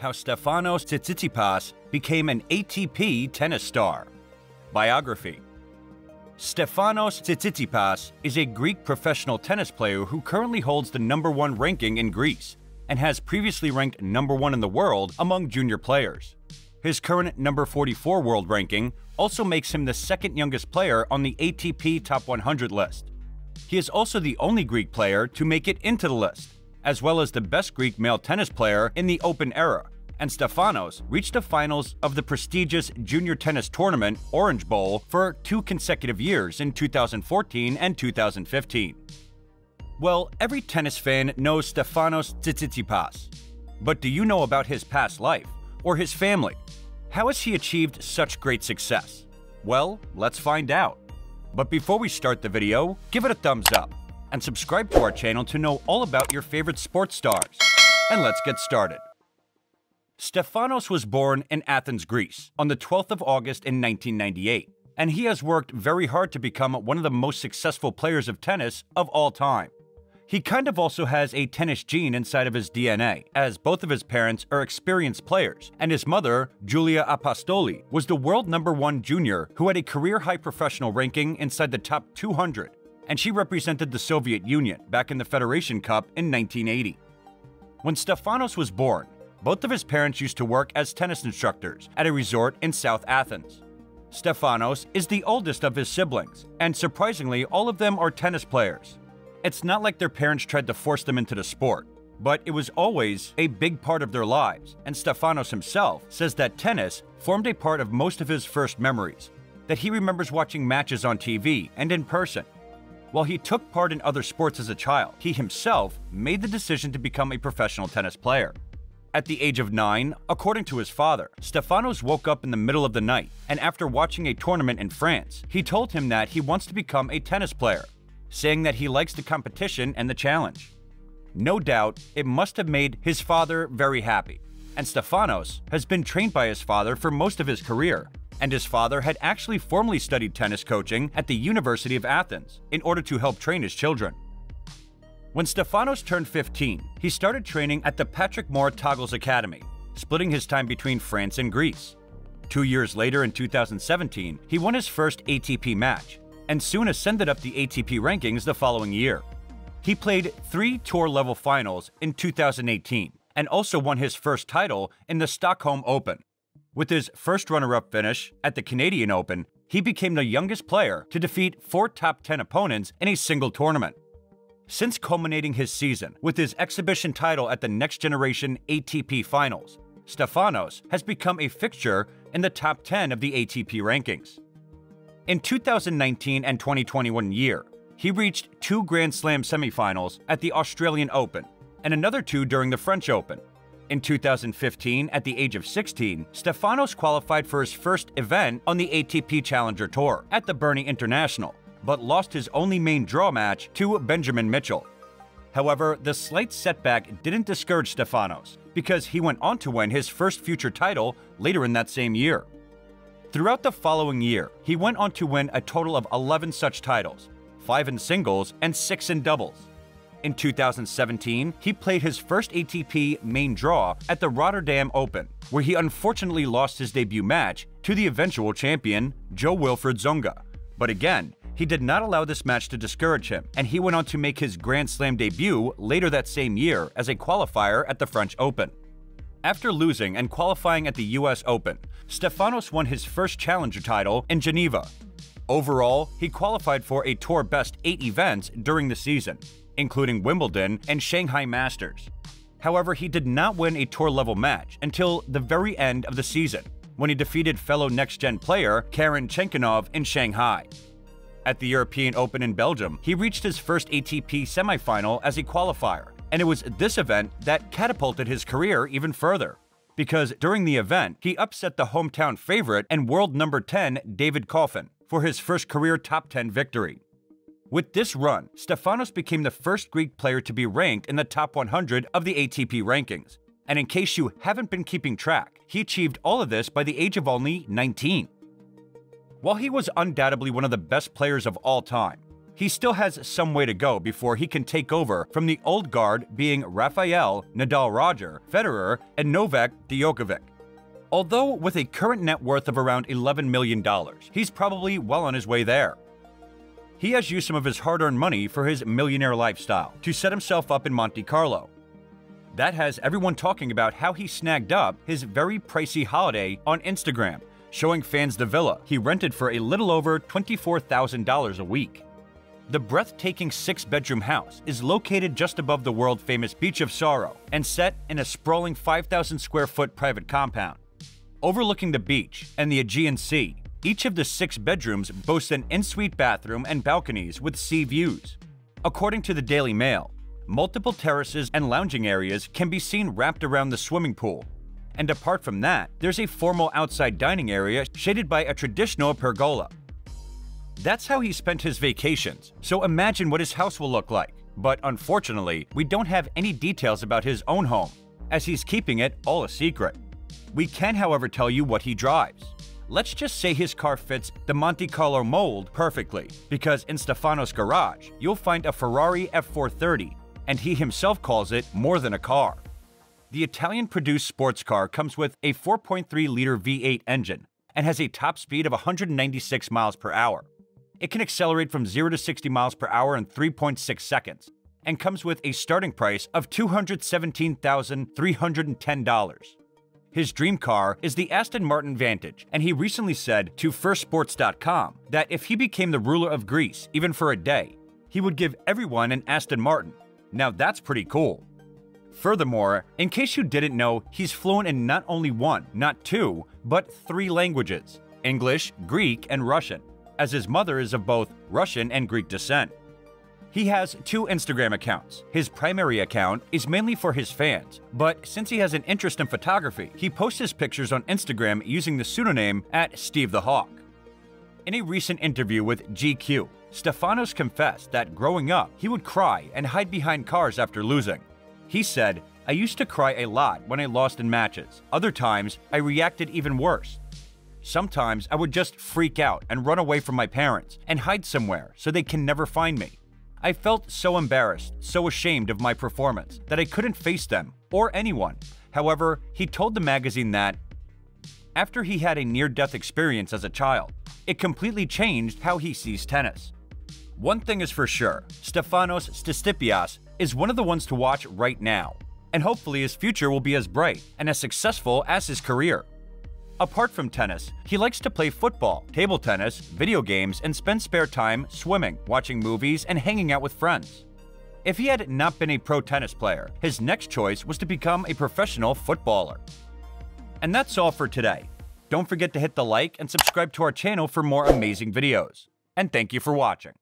How Stefanos Tsitsipas Became an ATP Tennis Star. Biography Stefanos Tsitsipas is a Greek professional tennis player who currently holds the number one ranking in Greece and has previously ranked number one in the world among junior players. His current number 44 world ranking also makes him the second youngest player on the ATP Top 100 list. He is also the only Greek player to make it into the list, as well as the best Greek male tennis player in the Open era, and Stefanos reached the finals of the prestigious junior tennis tournament Orange Bowl for two consecutive years in 2014 and 2015. Well, every tennis fan knows Stefanos Tsitsipas. But do you know about his past life or his family? How has he achieved such great success? Well, let's find out. But before we start the video, give it a thumbs up and subscribe to our channel to know all about your favorite sports stars. And let's get started. Stefanos was born in Athens, Greece, on the 12th of August in 1998, and he has worked very hard to become one of the most successful players of tennis of all time. He kind of also has a tennis gene inside of his DNA, as both of his parents are experienced players, and his mother, Giulia Apostoli, was the world number one junior who had a career high professional ranking inside the top 200, and she represented the Soviet Union back in the Federation Cup in 1980. When Stefanos was born, both of his parents used to work as tennis instructors at a resort in South Athens. Stefanos is the oldest of his siblings, and surprisingly, all of them are tennis players. It's not like their parents tried to force them into the sport, but it was always a big part of their lives, and Stefanos himself says that tennis formed a part of most of his first memories, that he remembers watching matches on TV and in person. While he took part in other sports as a child, he himself made the decision to become a professional tennis player. At the age of nine, according to his father, Stefanos woke up in the middle of the night, and after watching a tournament in France, he told him that he wants to become a tennis player, saying that he likes the competition and the challenge. No doubt, it must have made his father very happy, and Stefanos has been trained by his father for most of his career, and his father had actually formally studied tennis coaching at the University of Athens in order to help train his children. When Stefanos turned 15, he started training at the Patrick Mouratoglou Academy, splitting his time between France and Greece. Two years later, in 2017, he won his first ATP match and soon ascended up the ATP rankings the following year. He played three tour level finals in 2018 and also won his first title in the Stockholm Open. With his first runner up finish at the Canadian Open, he became the youngest player to defeat four top 10 opponents in a single tournament. Since culminating his season with his exhibition title at the Next Generation ATP Finals, Stefanos has become a fixture in the top 10 of the ATP rankings. In 2019 and 2021 year, he reached two Grand Slam semifinals at the Australian Open and another two during the French Open. In 2015, at the age of 16, Stefanos qualified for his first event on the ATP Challenger Tour at the Berney International, but lost his only main draw match to Benjamin Mitchell. However, the slight setback didn't discourage Stefanos, because he went on to win his first future title later in that same year. Throughout the following year, he went on to win a total of 11 such titles, 5 in singles and 6 in doubles. In 2017, he played his first ATP main draw at the Rotterdam Open, where he unfortunately lost his debut match to the eventual champion, Jo-Wilfried Tsonga. But again, he did not allow this match to discourage him, and he went on to make his Grand Slam debut later that same year as a qualifier at the French Open. After losing and qualifying at the US Open, Stefanos won his first challenger title in Geneva. Overall, he qualified for a tour best 8 events during the season, including Wimbledon and Shanghai Masters. However, he did not win a tour level match until the very end of the season, when he defeated fellow next gen player Karen Khachanov in Shanghai. At the European Open in Belgium, he reached his first ATP semifinal as a qualifier, and it was this event that catapulted his career even further. Because during the event, he upset the hometown favorite and world number 10 David Goffin for his first career top 10 victory. With this run, Stefanos became the first Greek player to be ranked in the top 100 of the ATP rankings. And in case you haven't been keeping track, he achieved all of this by the age of only 19. While he was undoubtedly one of the best players of all time, he still has some way to go before he can take over from the old guard being Rafael, Nadal Roger, Federer, and Novak Djokovic. Although with a current net worth of around $11 million, he's probably well on his way there. He has used some of his hard earned money for his millionaire lifestyle to set himself up in Monte Carlo. That has everyone talking about how he snagged up his very pricey holiday on Instagram, showing fans the villa he rented for a little over $24,000 a week. The breathtaking six bedroom house is located just above the world famous Beach of Psarou and set in a sprawling 5,000 square foot private compound. Overlooking the beach and the Aegean Sea, each of the six bedrooms boasts an in-suite bathroom and balconies with sea views. According to the Daily Mail, multiple terraces and lounging areas can be seen wrapped around the swimming pool. And apart from that, there's a formal outside dining area shaded by a traditional pergola. That's how he spent his vacations, so imagine what his house will look like. But unfortunately, we don't have any details about his own home, as he's keeping it all a secret. We can, however, tell you what he drives. Let's just say his car fits the Monte Carlo mold perfectly, because in Stefano's garage, you'll find a Ferrari F430, and he himself calls it more than a car. The Italian produced sports car comes with a 4.3 liter V8 engine and has a top speed of 196 miles per hour. It can accelerate from 0 to 60 miles per hour in 3.6 seconds and comes with a starting price of $217,310. His dream car is the Aston Martin Vantage, and he recently said to FirstSports.com that if he became the ruler of Greece, even for a day, he would give everyone an Aston Martin. Now that's pretty cool. Furthermore, in case you didn't know, he's fluent in not only one, not two, but three languages English, Greek, and Russian, as his mother is of both Russian and Greek descent. He has two Instagram accounts. His primary account is mainly for his fans, but since he has an interest in photography, he posts his pictures on Instagram using the pseudonym at Steve the Hawk. In a recent interview with GQ, Stefanos confessed that growing up, he would cry and hide behind cars after losing. He said, I used to cry a lot when I lost in matches. Other times, I reacted even worse. Sometimes I would just freak out and run away from my parents and hide somewhere so they can never find me. I felt so embarrassed, so ashamed of my performance, that I couldn't face them or anyone. However, he told the magazine that after he had a near death experience as a child, it completely changed how he sees tennis. One thing is for sure Stefanos Tsitsipas is one of the ones to watch right now, and hopefully his future will be as bright and as successful as his career. Apart from tennis, he likes to play football, table tennis, video games, and spend spare time swimming, watching movies, and hanging out with friends. If he had not been a pro tennis player, his next choice was to become a professional footballer. And that's all for today. Don't forget to hit the like and subscribe to our channel for more amazing videos. And thank you for watching.